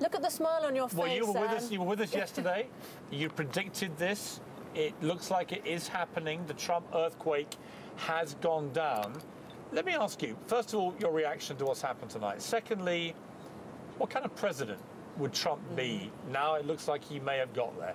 Look at the smile on your face. Well, you were with us. You were with us yesterday. you predicted this. It looks like it is happening. The Trump earthquake has gone down. Let me ask you, first of all, your reaction to what's happened tonight. Secondly, what kind of president would Trump be? Now it looks like he may have got there.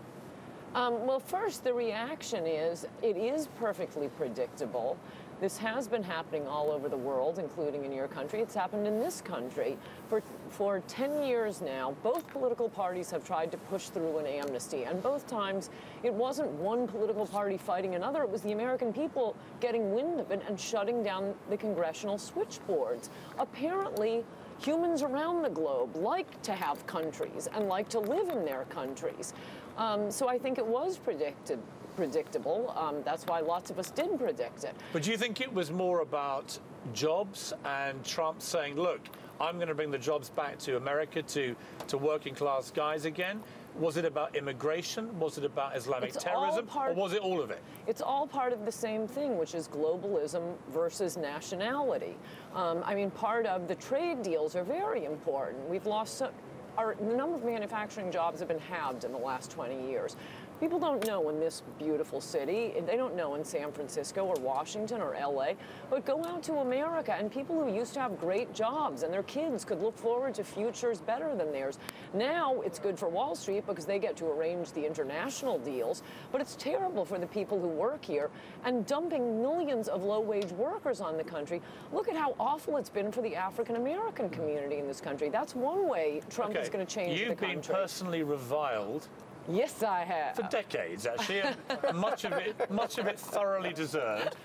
Um, well, first, the reaction is it is perfectly predictable. This has been happening all over the world, including in your country. It's happened in this country. For, for 10 years now, both political parties have tried to push through an amnesty. And both times, it wasn't one political party fighting another, it was the American people getting wind of it and shutting down the congressional switchboards. Apparently, humans around the globe like to have countries and like to live in their countries. Um, so I think it was predicted, predictable. Um, that's why lots of us didn't predict it. But do you think it was more about jobs and Trump saying, look, I'm going to bring the jobs back to America, to, to working class guys again? Was it about immigration? Was it about Islamic It's terrorism? part- or was it all of it? It's all part of the same thing, which is globalism versus nationality. Um, I mean, part of the trade deals are very important. We've lost so, our, the number of manufacturing jobs have been halved in the last 20 years. People don't know in this beautiful city, they don't know in San Francisco or Washington or LA, but go out to America and people who used to have great jobs and their kids could look forward to futures better than theirs. Now it's good for Wall Street because they get to arrange the international deals, but it's terrible for the people who work here and dumping millions of low wage workers on the country. Look at how awful it's been for the African American community in this country. That's one way Trump is going to change You've the been personally reviled yes, I have. for decades, actually, and much of it, much of it thoroughly deserved.